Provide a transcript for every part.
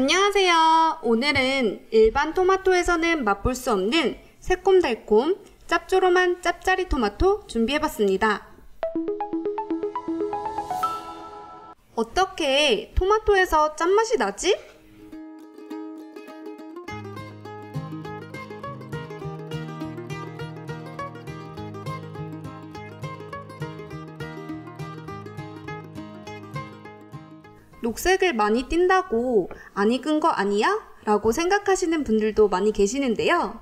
안녕하세요. 오늘은 일반 토마토에서는 맛볼 수 없는 새콤달콤 짭조름한 짭짜리 토마토 준비해봤습니다. 어떻게 토마토에서 짠맛이 나지? 녹색을 많이 띈다고 안 익은 거 아니야? 라고 생각하시는 분들도 많이 계시는데요.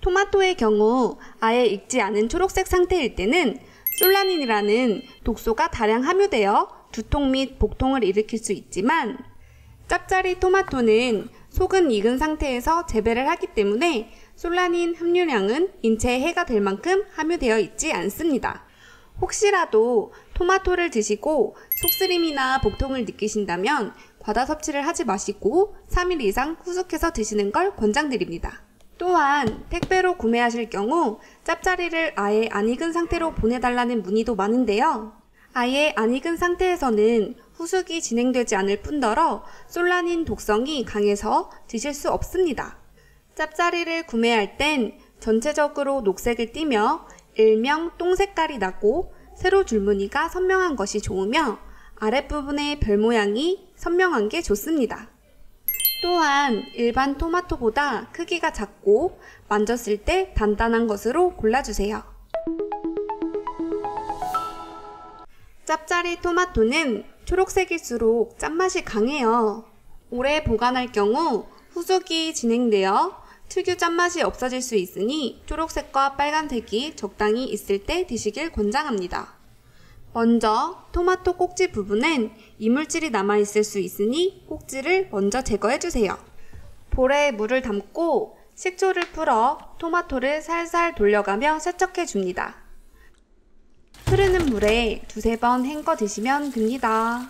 토마토의 경우 아예 익지 않은 초록색 상태일 때는 솔라닌이라는 독소가 다량 함유되어 두통 및 복통을 일으킬 수 있지만 짭짜리 토마토는 속은 익은 상태에서 재배를 하기 때문에 솔라닌 함유량은 인체에 해가 될 만큼 함유되어 있지 않습니다. 혹시라도 토마토를 드시고 속쓰림이나 복통을 느끼신다면 과다 섭취를 하지 마시고 3일 이상 후숙해서 드시는 걸 권장드립니다. 또한 택배로 구매하실 경우 짭짜리를 아예 안 익은 상태로 보내달라는 문의도 많은데요. 아예 안 익은 상태에서는 후숙이 진행되지 않을 뿐더러 솔라닌 독성이 강해서 드실 수 없습니다. 짭짜리를 구매할 땐 전체적으로 녹색을 띠며 일명 똥 색깔이 나고 세로 줄무늬가 선명한 것이 좋으며 아랫부분의 별 모양이 선명한 게 좋습니다. 또한 일반 토마토보다 크기가 작고 만졌을 때 단단한 것으로 골라주세요. 짭짜리 토마토는 초록색일수록 짠맛이 강해요. 오래 보관할 경우 후숙이 진행되어 특유 짠맛이 없어질 수 있으니 초록색과 빨간색이 적당히 있을 때 드시길 권장합니다. 먼저 토마토 꼭지 부분엔 이물질이 남아있을 수 있으니 꼭지를 먼저 제거해주세요. 볼에 물을 담고 식초를 풀어 토마토를 살살 돌려가며 세척해줍니다. 흐르는 물에 두세 번 헹궈 드시면 됩니다.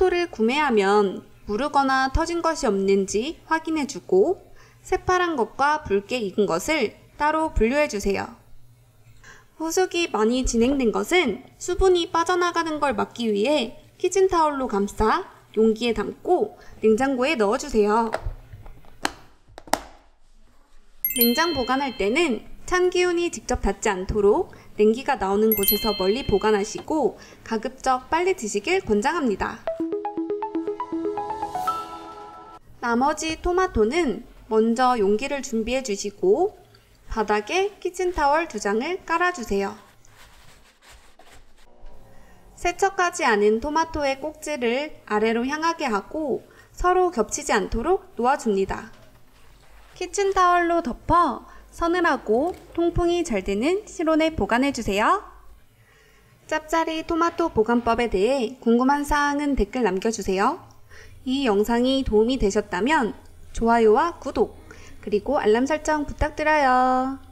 토마토를 구매하면 무르거나 터진 것이 없는지 확인해주고 새파란 것과 붉게 익은 것을 따로 분류해주세요. 후숙이 많이 진행된 것은 수분이 빠져나가는 걸 막기 위해 키친타올로 감싸 용기에 담고 냉장고에 넣어주세요. 냉장 보관할 때는 찬 기운이 직접 닿지 않도록 냉기가 나오는 곳에서 멀리 보관하시고 가급적 빨리 드시길 권장합니다. 나머지 토마토는 먼저 용기를 준비해 주시고 바닥에 키친타월 두 장을 깔아주세요. 세척하지 않은 토마토의 꼭지를 아래로 향하게 하고 서로 겹치지 않도록 놓아줍니다. 키친타월로 덮어 서늘하고 통풍이 잘 되는 실온에 보관해주세요. 짭짜리 토마토 보관법에 대해 궁금한 사항은 댓글 남겨주세요. 이 영상이 도움이 되셨다면 좋아요와 구독, 그리고 알람 설정 부탁드려요.